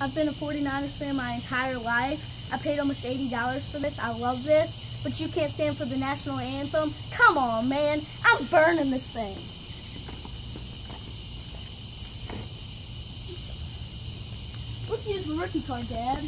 I've been a 49ers fan my entire life. I paid almost $80 for this. I love this. But you can't stand for the national anthem? Come on, man. I'm burning this thing. Let's use the rookie card, Dad.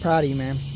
Proud of you, man.